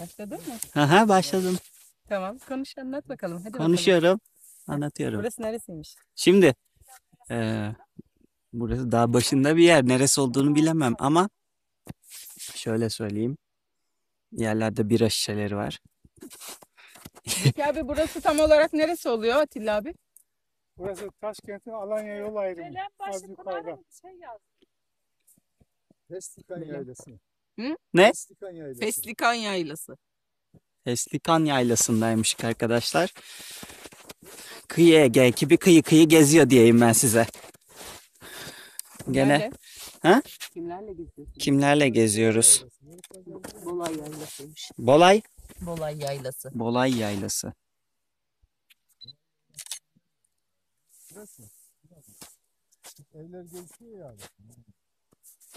Başladın mı? Aha başladım. Tamam. Konuş anlat bakalım. Hadi bakalım. Konuşuyorum. Anlatıyorum. Burası neresiymiş? Şimdi eee, burası daha başında bir yer. Neresi olduğunu bilemem ama şöyle söyleyeyim. Yerlerde bira şişeleri var. Peki abi burası tam olarak neresi oluyor Atilla abi? Burası Taşkent'in Alanya yol ayrımı. Yukarıda. kulağına şey yaz. Festikan Böyle. yaylası. Hı? Ne? Festikan yaylası. Feslikan Yaylası. Eslikan Yaylası'ndaymış arkadaşlar. Kıyı Ege ekibi kıyı kıyı geziyor diyeyim ben size. Gene Nerede? Ha? Kimlerle geziyorsun? kimlerle geziyoruz? Bolay Yaylası'ymış. Bolay. Bolay Yaylası. Bolay Yaylası. Evler gözüküyor yani.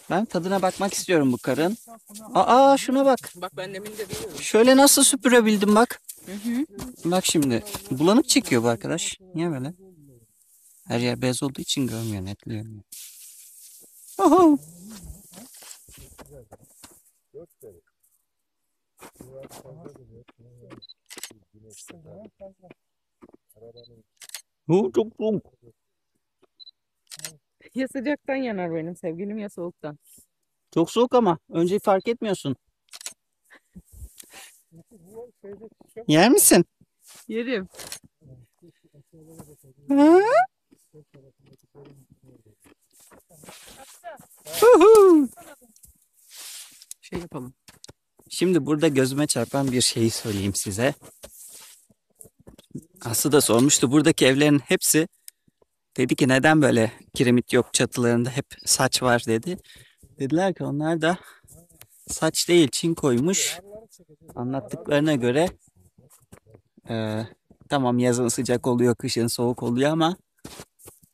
Ben tadına bakmak istiyorum bu karın. Aa şuna bak. Bak ben demin de biliyorum. Şöyle nasıl süpürebildim bak. Hı hı. Bak şimdi. Bulanık çekiyor bu arkadaş. Niye böyle? Her yer beyaz olduğu için görmüyor, netleyemiyor. Oho. Oo, çok soğuk. Ya sıcaktan yanar benim sevgilim ya soğuktan. Çok soğuk ama önce fark etmiyorsun. Yer misin? Yerim. Ha? Şey yapalım. Şimdi burada gözüme çarpan bir şeyi söyleyeyim size. Aslı da sormuştu. Buradaki evlerin hepsi dedi ki neden böyle kiremit yok çatılarında hep saç var dedi. Dediler ki onlar da saç değil çin koymuş. Anlattıklarına göre eee, tamam yazın sıcak oluyor kışın soğuk oluyor ama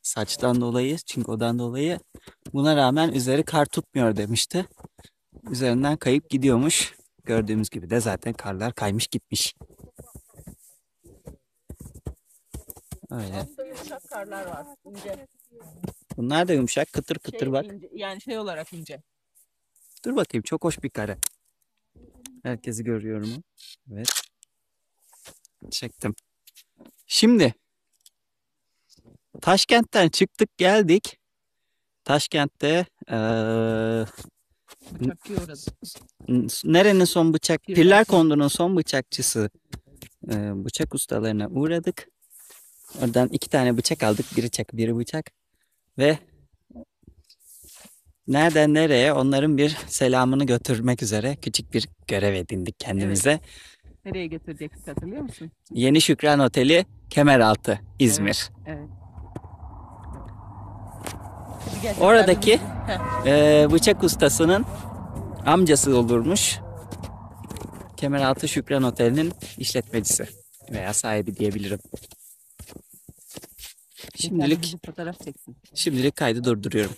saçtan dolayı çinkodan dolayı buna rağmen üzeri kar tutmuyor demişti. Üzerinden kayıp gidiyormuş. Gördüğümüz gibi de zaten karlar kaymış gitmiş. Öyle. Yumuşak karlar var. İnce. Bunlar da yumuşak kıtır kıtır Şey, bak. ince. Yani şey olarak ince. Dur bakayım çok hoş bir kare. Herkesi görüyorum. Evet. Çektim. Şimdi Taşkent'ten çıktık geldik. Taşkent'te eee, orası. nerenin son bıçak? Pirler Pirler Kondu'nun son bıçakçısı eee, bıçak ustalarına uğradık. Oradan iki tane bıçak aldık. Biri çak, biri bıçak. Ve nereden nereye onların bir selamını götürmek üzere küçük bir görev edindik kendimize. Nereye götürecektik hatırlıyor musun? Yeni Şükran Oteli Kemeraltı İzmir. Evet. Gel, Oradaki eee, bıçak ustasının amcası olurmuş. Kemeraltı Şükran Oteli'nin işletmecisi veya sahibi diyebilirim. Şimdilik fotoğraf çeksin. şimdilik kaydı durduruyorum.